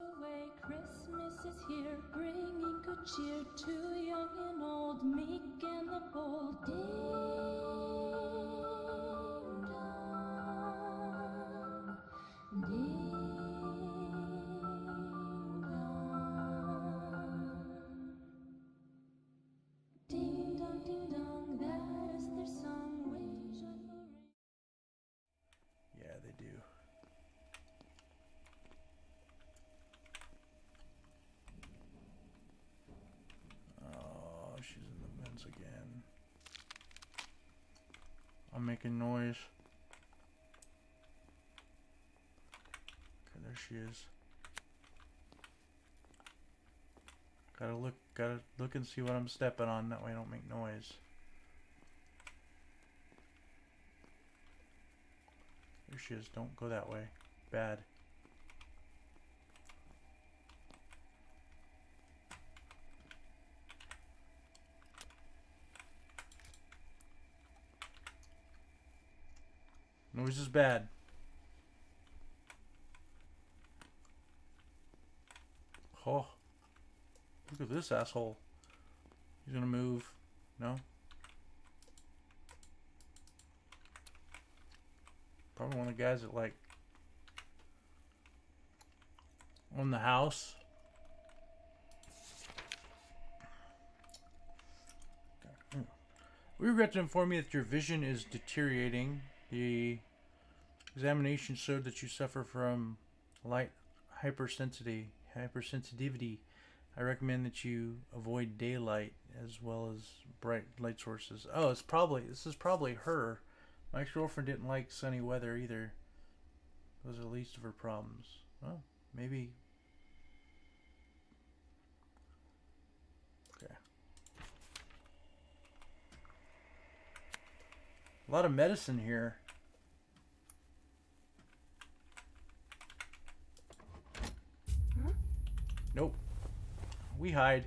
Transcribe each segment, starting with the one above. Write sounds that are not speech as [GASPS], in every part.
away, Christmas is here, bringing good cheer to young and old, meek and the bold. Ding Making noise. Okay, there she is. Gotta look, gotta look and see what I'm stepping on. That way I don't make noise. There she is. Don't go that way. Bad. Noise is bad. Oh. Look at this asshole. He's gonna move. No? Probably one of the guys that like own the house. We regret to inform you that your vision is deteriorating. The examination showed that you suffer from light hypersensitivity. Hypersensitivity. I recommend that you avoid daylight as well as bright light sources. Oh, it's probably this is probably her. My ex-girlfriend didn't like sunny weather either. Those are the least of her problems. Well, maybe. Okay. A lot of medicine here. Nope. We hide.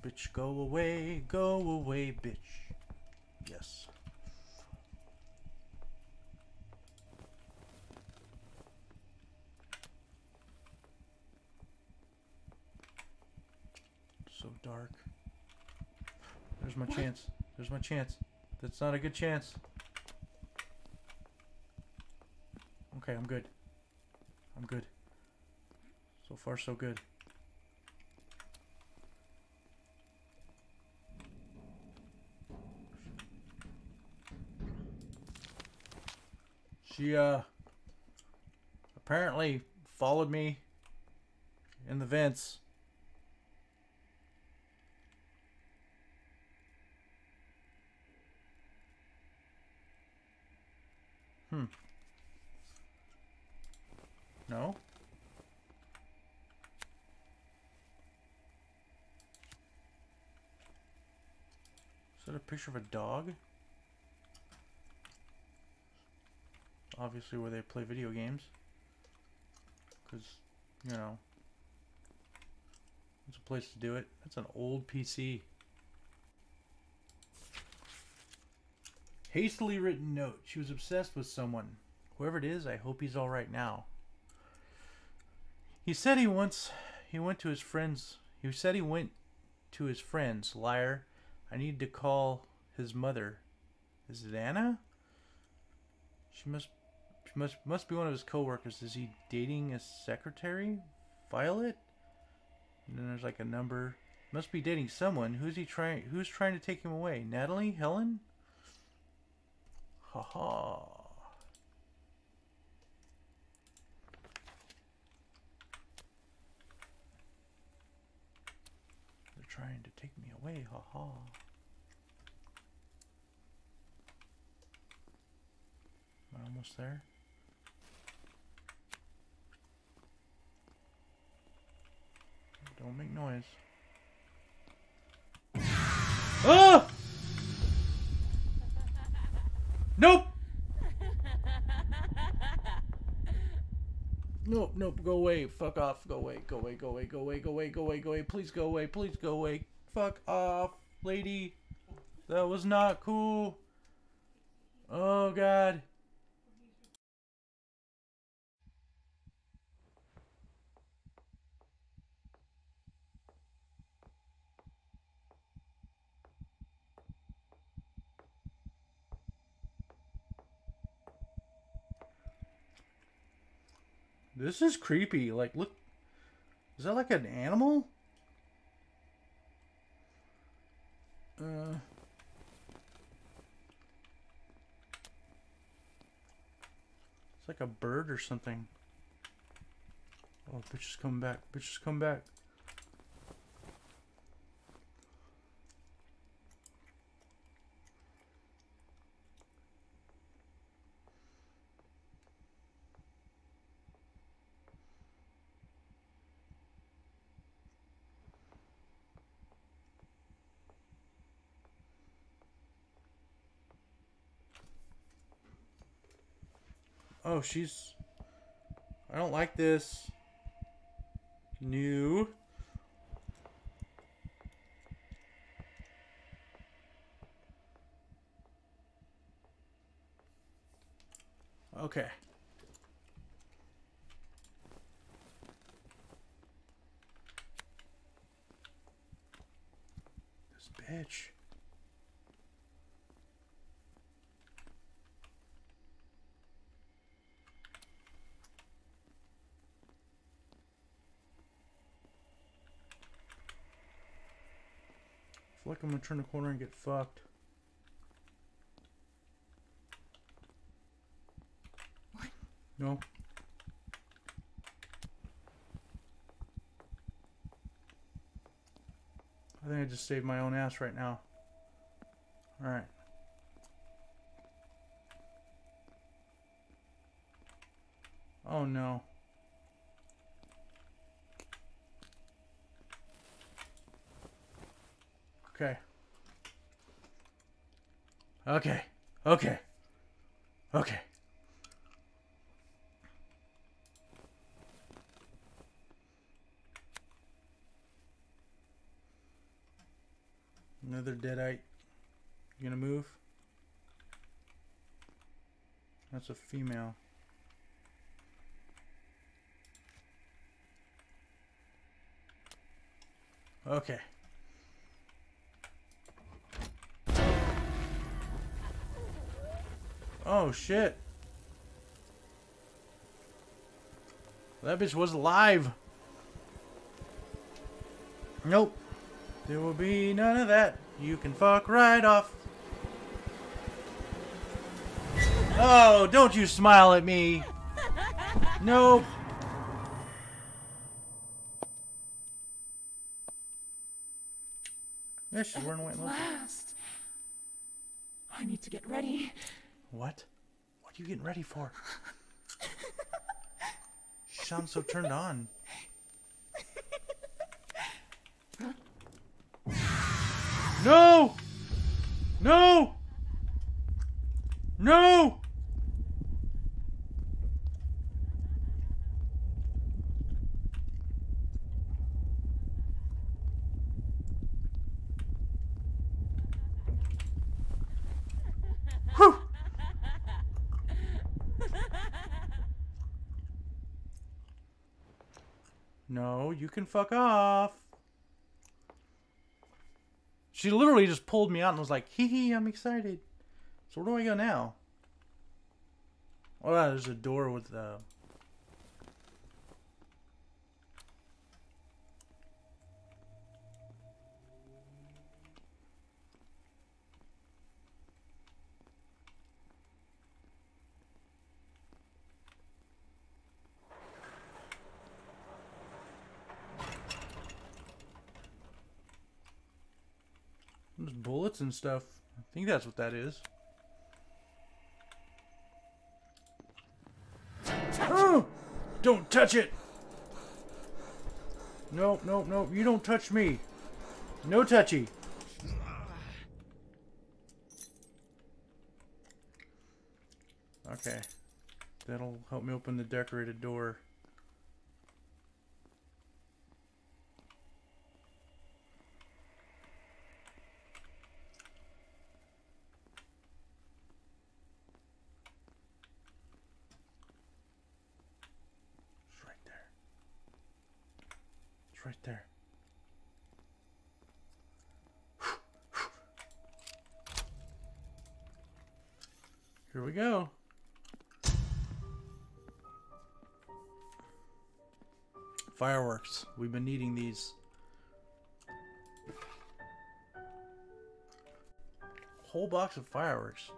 Bitch, go away, go away, bitch. Yes. So dark. There's my chance. There's my chance. That's not a good chance. Okay, I'm good. I'm good. So far, so good. She, uh, apparently followed me in the vents. Hmm. No? Is that a picture of a dog? Obviously where they play video games. Because, you know, it's a place to do it. That's an old PC. Hastily written note. She was obsessed with someone. Whoever it is, I hope he's all right now. He said he once he went to his friends. He said he went to his friends. Liar. I need to call his mother. Is it Anna? She must she must must be one of his coworkers. Is he dating a secretary? Violet? And then there's like a number. Must be dating someone. Who's he trying who's trying to take him away? Natalie? Helen? Ha ha. They're trying to take me away, ha ha. Am I almost there? Don't make noise. Ah! Nope! [LAUGHS] Nope, nope, go away. Fuck off. Go away, go away, go away, go away, go away, go away, go away. Please go away, please go away. Fuck off. lady. That was not cool. Oh god. This is creepy. Like, look. Is that like an animal? Uh. It's like a bird or something. Oh, bitch is coming back. Bitch is coming back. Oh, she's. I don't like this. New. Okay. This bitch. feel like I'm gonna turn the corner and get fucked. What? No. I think I just saved my own ass right now. Alright. Oh no. Okay. Okay. Okay. Okay. Another deadite. You gonna move? That's a female. Okay. Oh shit. That bitch was alive. Nope. There will be none of that. You can fuck right off. Oh, don't you smile at me. Nope. Yeah. Last. I need to get ready. What? What are you getting ready for? she sounds so turned on. No! No! No! No, you can fuck off. She literally just pulled me out and was like, hee hee, I'm excited. So where do I go now? Oh, there's a door with the. There's bullets and stuff. I think that's what that is. Oh! Don't touch it! Nope, nope, nope. You don't touch me. No touchy. Okay. That'll help me open the decorated door. Right there. Here we go. Fireworks. We've been needing these. Whole box of fireworks.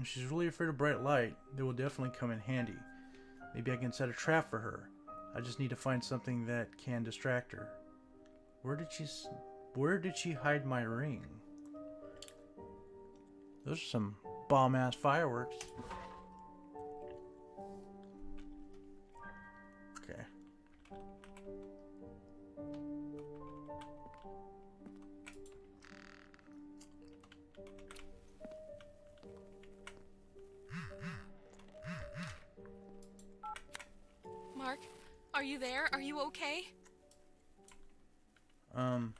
If she's really afraid of bright light, they will definitely come in handy. Maybe I can set a trap for her. I just need to find something that can distract her. Where did she where did she hide my ring? Those are some bomb ass fireworks. You there? Are you okay? Um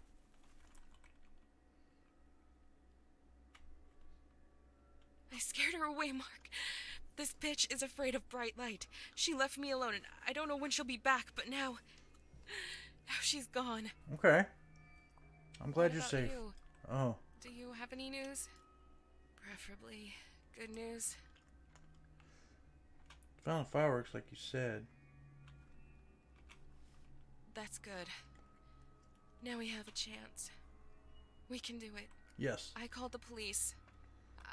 I scared her away, Mark. This bitch is afraid of bright light. She left me alone, and I don't know when she'll be back, but now. Now she's gone. okay. I'm glad What you're safe. you? Oh. Do you have any news? Preferably good news. Found fireworks like you said. That's good. Now we have a chance. We can do it. Yes. I called the police.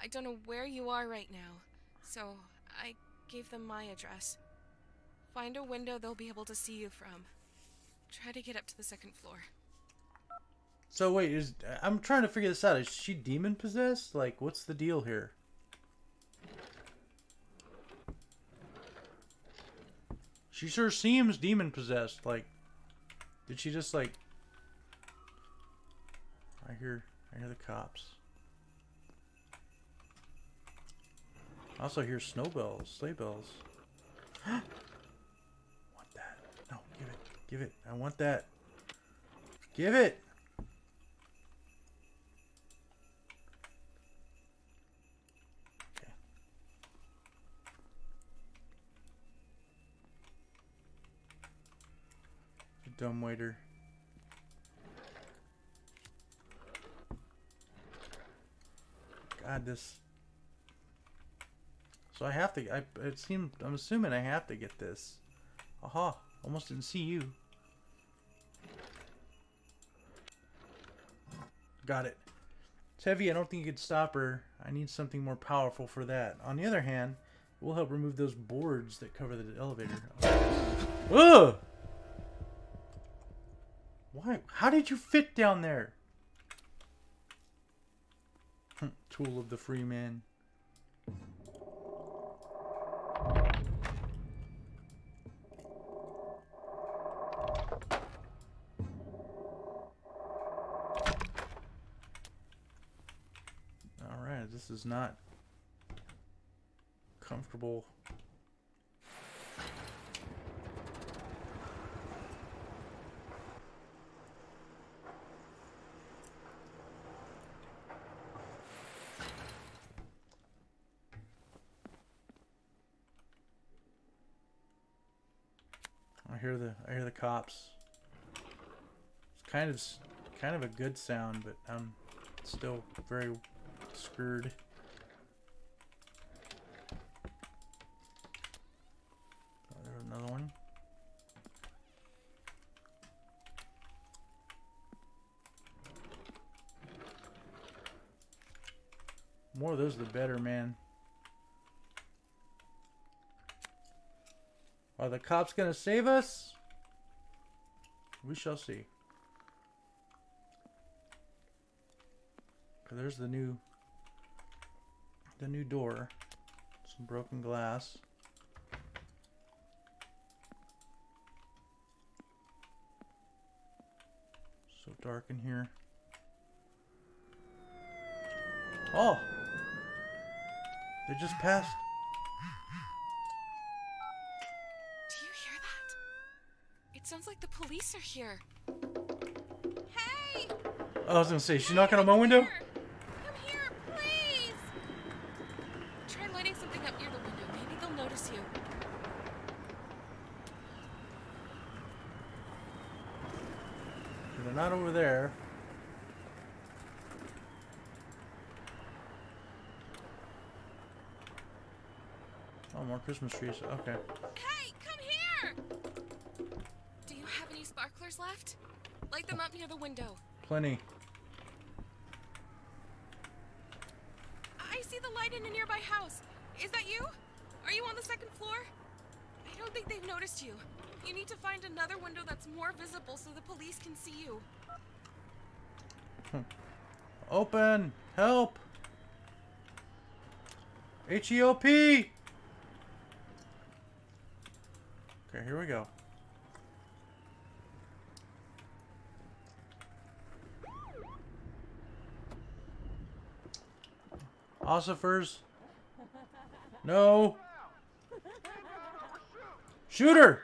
I don't know where you are right now, so I gave them my address. Find a window they'll be able to see you from. Try to get up to the second floor. So wait, is I'm trying to figure this out. Is she demon possessed? Like, what's the deal here? She sure seems demon possessed. Like, did she just like? I hear, I hear the cops. I also hear snow bells, sleigh bells. [GASPS] want that? No, give it, give it. I want that. Give it. You dumb waiter. God, this. So I have to. I. It seemed. I'm assuming I have to get this. Aha! Almost didn't see you. Got it. It's heavy. I don't think you could stop her. I need something more powerful for that. On the other hand, it will help remove those boards that cover the elevator. Ugh! Why? How did you fit down there? Hm, tool of the free man. Alright, this is not comfortable. Hear the I hear the cops. It's kind of kind of a good sound, but I'm still very screwed. Oh, there's another one. More of those, the better, man. Are the cops gonna save us? We shall see. There's the new, the new door. Some broken glass. So dark in here. Oh! They just passed. Do you hear that? It sounds like the police are here. Hey! Oh, I was gonna say, she's knocking on my window? Here! Come here, please! Try lighting something up near the window. Maybe they'll notice you. They're not over there. Oh, more Christmas trees. Okay. Hey, left? Light them up near the window. Plenty. I see the light in a nearby house. Is that you? Are you on the second floor? I don't think they've noticed you. You need to find another window that's more visible so the police can see you. Hmm. Open! Help! H E O P! Okay, here we go. Ossifers? No! Shooter!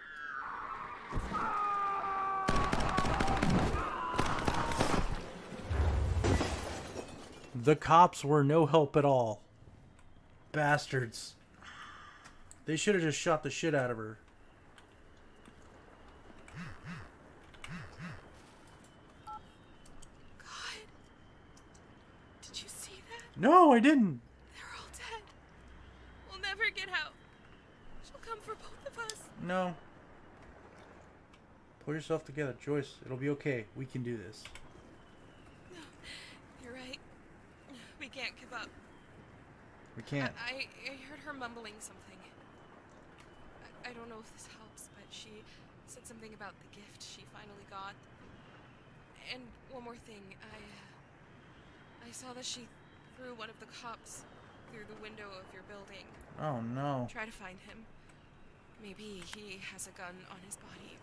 The cops were no help at all. Bastards. They should have just shot the shit out of her. God. Did you see that? No, I didn't. They're all dead. We'll never get out. She'll come for both of us. No. Pull yourself together, Joyce. It'll be okay. We can do this. No, you're right. We can't give up. We can't. I, I, I heard her mumbling something. I, I don't know if this helps, but she said something about the gift she finally got. And one more thing, I uh, I saw that she threw one of the cops through the window of your building. Oh no. Try to find him. Maybe he has a gun on his body.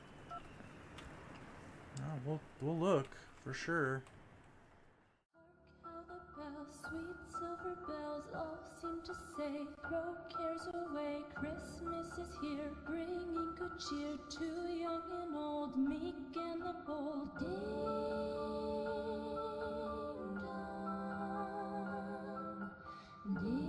No, we'll we'll look for sure. Hark how the bells, sweet silver bells, all seem to say, throw cares away. Christmas is here, bringing good cheer to young and old, meek and the bold. Ding День.